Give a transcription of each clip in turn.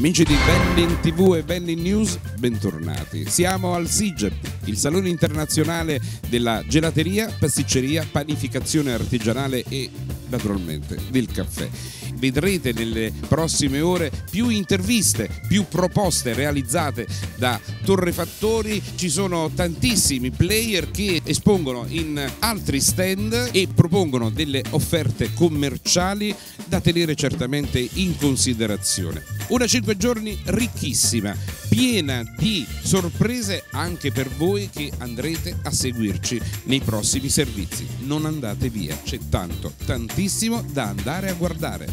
Amici di Vending TV e Vending News, bentornati. Siamo al SIGEP, il Salone Internazionale della Gelateria, Pasticceria, Panificazione Artigianale e naturalmente del caffè vedrete nelle prossime ore più interviste, più proposte realizzate da torrefattori, ci sono tantissimi player che espongono in altri stand e propongono delle offerte commerciali da tenere certamente in considerazione. Una cinque giorni ricchissima, piena di sorprese anche per voi che andrete a seguirci nei prossimi servizi. Non andate via, c'è tanto, tantissimo da andare a guardare.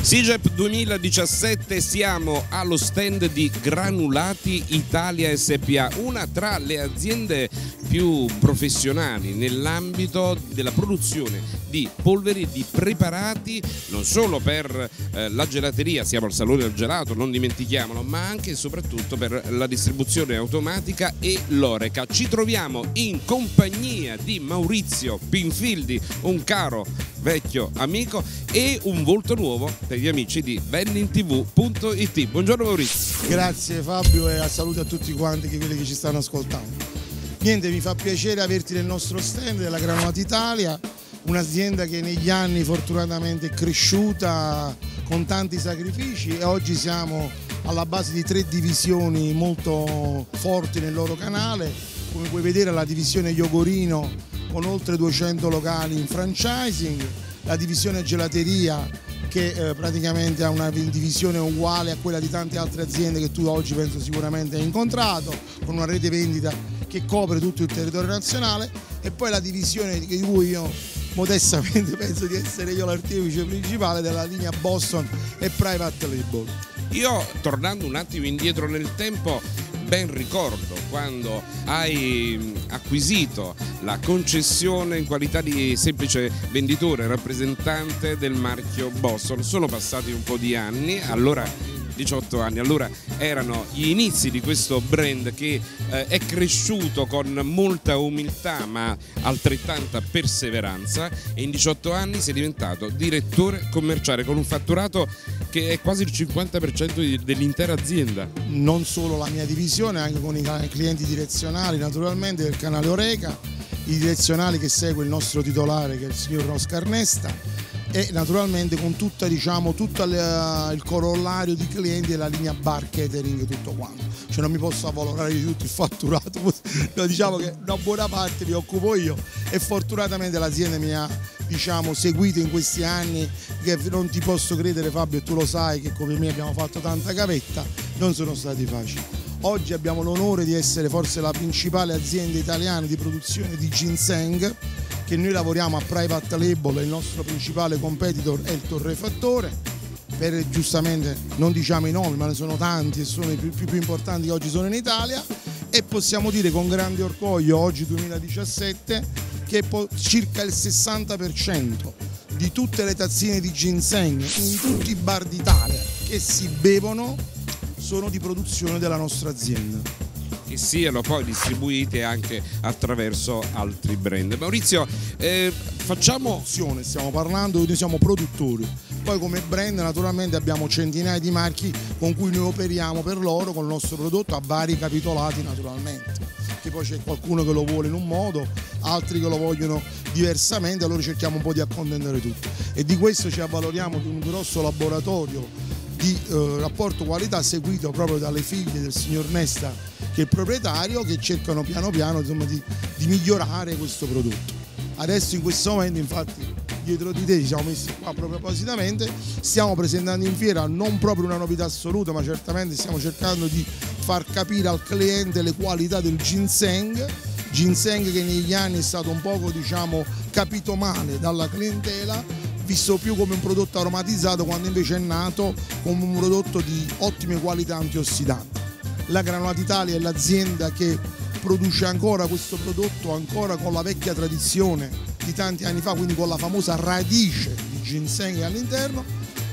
SIGEP 2017 siamo allo stand di Granulati Italia SPA, una tra le aziende più professionali nell'ambito della produzione di polveri di preparati non solo per eh, la gelateria, siamo al Salone del Gelato, non dimentichiamolo, ma anche e soprattutto per la distribuzione automatica e l'oreca. Ci troviamo in compagnia di Maurizio Pinfildi, un caro vecchio amico e un volto nuovo per gli amici di bennintv.it. Buongiorno Maurizio. Grazie Fabio e a saluto a tutti quanti quelli che ci stanno ascoltando. Niente, mi fa piacere averti nel nostro stand della Granulati Italia, un'azienda che negli anni fortunatamente è cresciuta con tanti sacrifici e oggi siamo alla base di tre divisioni molto forti nel loro canale, come puoi vedere la divisione Iogorino con oltre 200 locali in franchising, la divisione gelateria che eh, praticamente ha una divisione uguale a quella di tante altre aziende che tu oggi penso sicuramente hai incontrato, con una rete vendita che copre tutto il territorio nazionale e poi la divisione di cui io modestamente penso di essere io l'artefice principale della linea Boston e Private Label. Io tornando un attimo indietro nel tempo ben ricordo quando hai acquisito la concessione in qualità di semplice venditore rappresentante del marchio Boston. Sono passati un po' di anni, allora 18 anni. Allora erano gli inizi di questo brand che eh, è cresciuto con molta umiltà ma altrettanta perseveranza e in 18 anni si è diventato direttore commerciale con un fatturato che è quasi il 50% dell'intera azienda. Non solo la mia divisione, anche con i clienti direzionali naturalmente del canale Oreca, i direzionali che segue il nostro titolare che è il signor Oscar Nesta e naturalmente con tutta, diciamo, tutto il corollario di clienti della linea bar catering tutto quanto. Cioè non mi posso avvalorare di tutto il fatturato. No, diciamo che una buona parte mi occupo io e fortunatamente l'azienda mi ha diciamo, seguito in questi anni che non ti posso credere Fabio e tu lo sai che come me abbiamo fatto tanta gavetta non sono stati facili. Oggi abbiamo l'onore di essere forse la principale azienda italiana di produzione di ginseng che noi lavoriamo a private label e il nostro principale competitor è il torrefattore per giustamente non diciamo i nomi ma ne sono tanti e sono i più, più, più importanti che oggi sono in Italia e possiamo dire con grande orgoglio oggi 2017 che circa il 60% di tutte le tazzine di ginseng in tutti i bar d'Italia che si bevono sono di produzione della nostra azienda che siano poi distribuite anche attraverso altri brand. Maurizio, eh, facciamo... Stiamo parlando, noi siamo produttori, poi come brand naturalmente abbiamo centinaia di marchi con cui noi operiamo per loro con il nostro prodotto a vari capitolati naturalmente. Che poi c'è qualcuno che lo vuole in un modo, altri che lo vogliono diversamente, allora cerchiamo un po' di accontentare tutti e di questo ci avvaloriamo di un grosso laboratorio di eh, rapporto qualità seguito proprio dalle figlie del signor Nesta che il proprietario che cercano piano piano insomma, di, di migliorare questo prodotto. Adesso in questo momento infatti dietro di te ci siamo messi qua proprio appositamente, stiamo presentando in fiera non proprio una novità assoluta ma certamente stiamo cercando di far capire al cliente le qualità del ginseng, ginseng che negli anni è stato un poco diciamo capito male dalla clientela visto più come un prodotto aromatizzato quando invece è nato come un prodotto di ottime qualità antiossidanti. La Granulati Italia è l'azienda che produce ancora questo prodotto ancora con la vecchia tradizione di tanti anni fa, quindi con la famosa radice di ginseng all'interno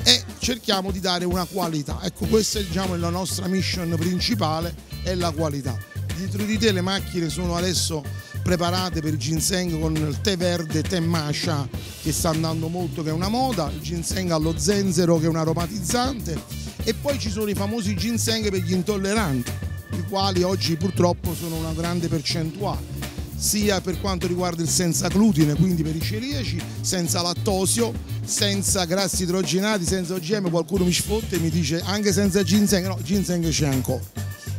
e cerchiamo di dare una qualità. Ecco, questa è diciamo, la nostra mission principale, è la qualità. Dietro di te le macchine sono adesso preparate per il ginseng con il tè verde, tè masha che sta andando molto, che è una moda, il ginseng allo zenzero che è un aromatizzante E poi ci sono i famosi ginseng per gli intolleranti, i quali oggi purtroppo sono una grande percentuale sia per quanto riguarda il senza glutine, quindi per i celiaci, senza lattosio, senza grassi idrogenati, senza OGM, qualcuno mi sfotte e mi dice anche senza ginseng, no, ginseng c'è ancora.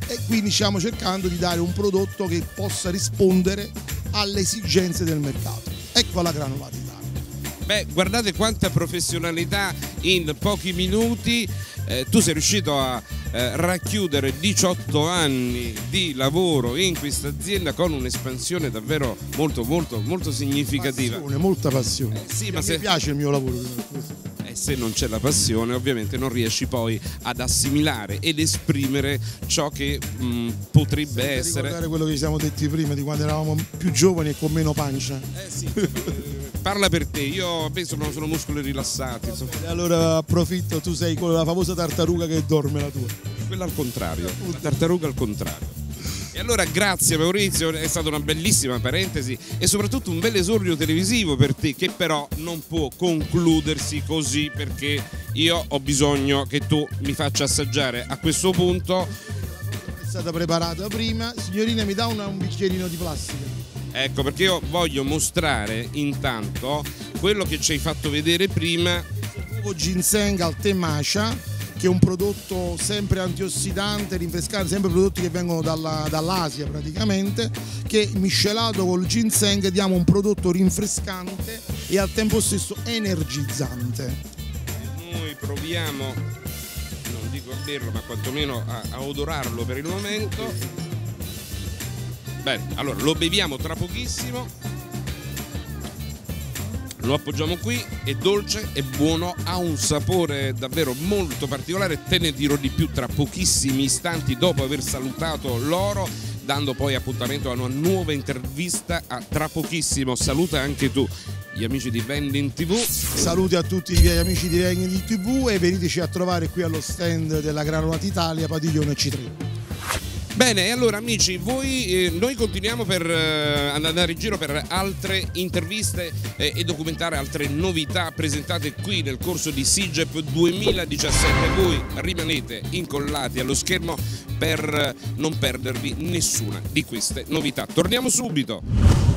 E quindi stiamo cercando di dare un prodotto che possa rispondere alle esigenze del mercato. Ecco la granulata Italia. Beh, guardate quanta professionalità in pochi minuti. Eh, tu sei riuscito a eh, racchiudere 18 anni di lavoro in questa azienda con un'espansione davvero molto molto molto significativa. Passione, molta passione. Eh, sì, ma mi se... piace il mio lavoro. Eh, se non c'è la passione ovviamente non riesci poi ad assimilare ed esprimere ciò che mh, mm, potrebbe Senza essere. quello che ci siamo detti prima di quando eravamo più giovani e con meno pancia. Eh sì. Parla per te, io penso che sono muscoli rilassati. Insomma. Allora approfitto, tu sei quella famosa tartaruga che dorme la tua. Quella al contrario, la tartaruga al contrario. E allora grazie Maurizio, è stata una bellissima parentesi e soprattutto un bel esordio televisivo per te che però non può concludersi così perché io ho bisogno che tu mi faccia assaggiare a questo punto. È stata preparata prima, signorina mi dà una, un bicchierino di plastica. Ecco perché io voglio mostrare intanto quello che ci hai fatto vedere prima. Uovo ginseng al tè matcha che è un prodotto sempre antiossidante, rinfrescante, sempre prodotti che vengono dalla, dall'Asia praticamente, che miscelato col ginseng diamo un prodotto rinfrescante e al tempo stesso energizzante. Noi proviamo, non dico a berlo, ma quantomeno a, a odorarlo per il momento. Bene, allora lo beviamo tra pochissimo. Lo appoggiamo qui, è dolce, è buono, ha un sapore davvero molto particolare, te ne dirò di più tra pochissimi istanti dopo aver salutato loro, dando poi appuntamento a una nuova intervista a tra pochissimo. Saluta anche tu gli amici di Vending TV. Saluti a tutti i miei amici di Vending TV e veniteci a trovare qui allo stand della Granulata Italia, Padiglione C3. Bene, allora amici, voi, eh, noi continuiamo per eh, andare in giro per altre interviste eh, e documentare altre novità presentate qui nel corso di SIGEP 2017. Voi rimanete incollati allo schermo per non perdervi nessuna di queste novità. Torniamo subito.